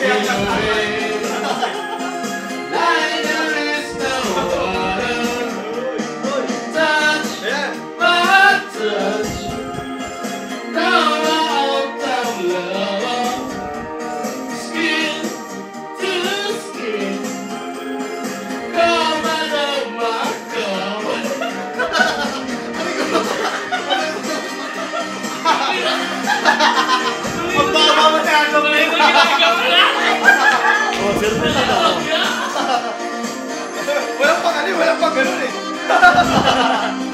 Yeah. 我把我带走，哈哈哈哈！我舍得，哈哈哈！我要放哪里？我要放哪里？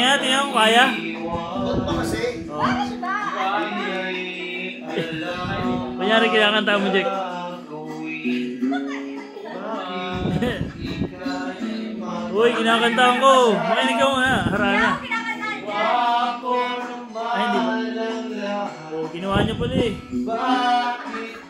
tingnan, tingnan ko kaya. Oh. Kunyari kinakanta mo, Jack. Uy, kinakantahan ko. Makinig ka muna. Harana. Ay, hindi? Oh, ginawa niya pala eh. Ay,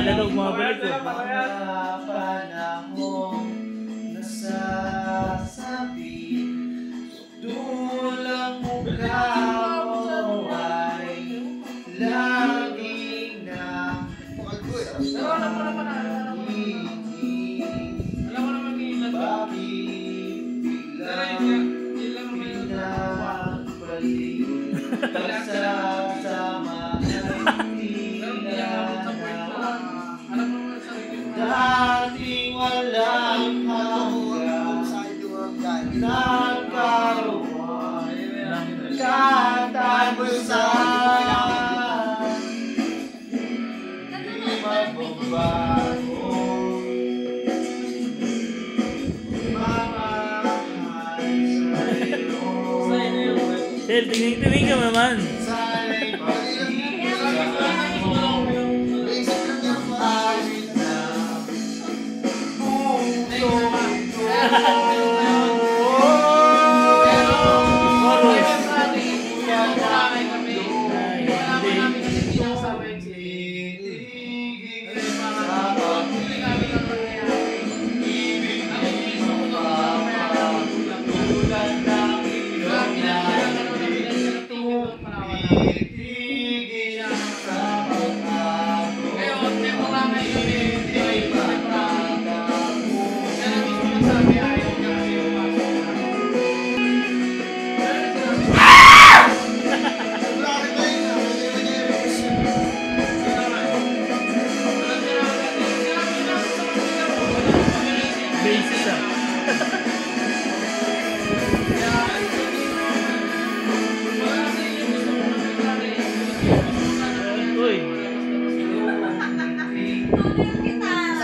talaga. naalala ko mga balik ko. panahong nasasabi Dulang mukha mo ay laging na Pero alam mo naman, alam Del, tingin-tingin ka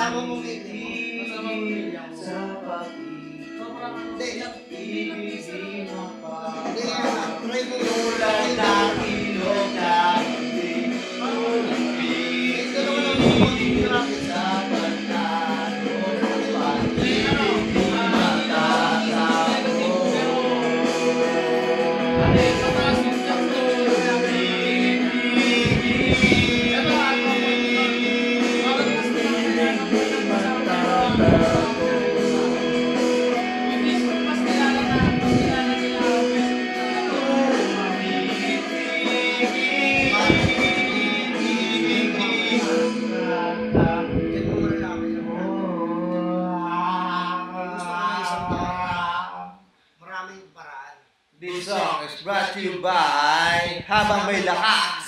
Kasama mo ngiti sa pag-ibig. Ibigin mo pa Tulad ng ilog na This song is brought to you by Habang May Lakas,